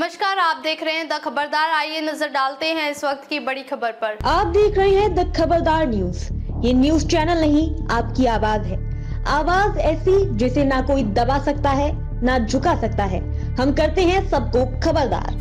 नमस्कार आप देख रहे हैं द खबरदार। आइए नज़र डालते हैं इस वक्त की बड़ी खबर पर। आप देख रहे हैं द खबरदार न्यूज़। ये न्यूज़ चैनल नहीं आपकी आवाज़ है। आवाज़ ऐसी जिसे ना कोई दबा सकता है ना झुका सकता है। हम करते हैं सबको खबरदार।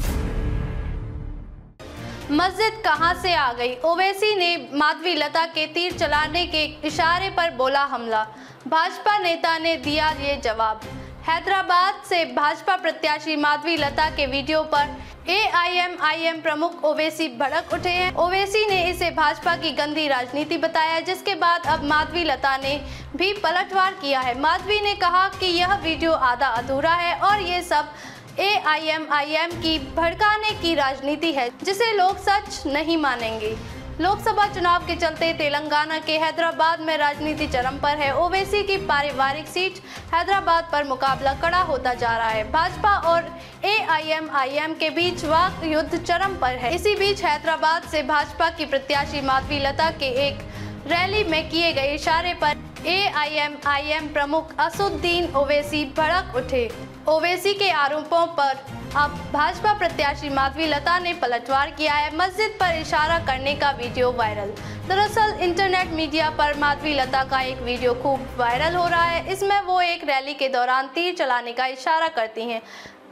मस्जिद कहाँ से आ गई? ओवैसी ने माधवी लता के तीर चलाने के इशारे पर बोला हमला। भाजपा नेता ने दिया ये जवाब। हैदराबाद से भाजपा प्रत्याशी माधवी लता के वीडियो पर एआईएमआईएम प्रमुख ओवैसी भड़क उठे हैं। ओवैसी ने इसे भाजपा की गंदी राजनीति बताया, जिसके बाद अब माधवी लता ने भी पलटवार किया है। माधवी ने कहा कि यह वीडियो आधा अधूरा है और ये सब एआईएमआईएम की भड़काने की राजनीति है, जिसे लोग सच नहीं मानेंगे। लोकसभा चुनाव के चलते तेलंगाना के हैदराबाद में राजनीति चरम पर है। ओवैसी की पारिवारिक सीट हैदराबाद पर मुकाबला कड़ा होता जा रहा है। भाजपा और एआईएमआईएम के बीच वाक युद्ध चरम पर है। इसी बीच हैदराबाद से भाजपा की प्रत्याशी माधवी लता के एक रैली में किए गए इशारे पर एआईएमआईएम प्रमुख असुद्दीन ओवैसी भड़क उठे। ओवैसी के आरोपों पर अब भाजपा प्रत्याशी माधवी लता ने पलटवार किया है मस्जिद पर इशारा करने का वीडियो वायरल। दरअसल इंटरनेट मीडिया पर माधवी लता का एक वीडियो खूब वायरल हो रहा है। इसमें वो एक रैली के दौरान तीर चलाने का इशारा करती हैं।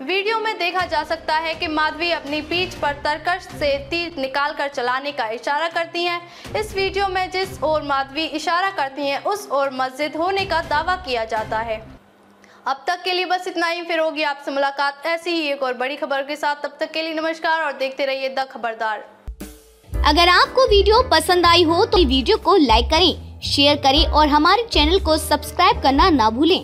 वीडियो में देखा जा सकता है कि माधवी अपनी पीठ पर तरकश से तीर निकाल कर चलाने का इशारा करती हैं। इस वीडियो में जिस ओर माधवी इशारा करती हैं, उस ओर मस्जिद होने का दावा किया जाता है। अब तक के लिए बस इतना ही। फिर होगी आपसे मुलाकात। ऐसी ही एक और बड़ी खबर के साथ। तब तक के लिए नमस्कार और देखते रहिए द खबरदार। अगर आपको वीडियो पसंद आई हो तो वीडियो को लाइक करें शेयर करें और हमारे चैनल को सब्सक्राइब करना ना भूलें।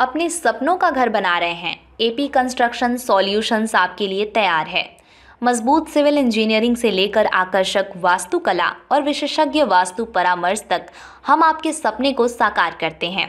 अपने सपनों का घर बना रहे हैं। एपी कंस्ट्रक्शन सॉल्यूशंस आपके लिए तैयार है। मज़बूत सिविल इंजीनियरिंग से लेकर आकर्षक वास्तुकला और विशेषज्ञ वास्तु परामर्श तक हम आपके सपने को साकार करते हैं।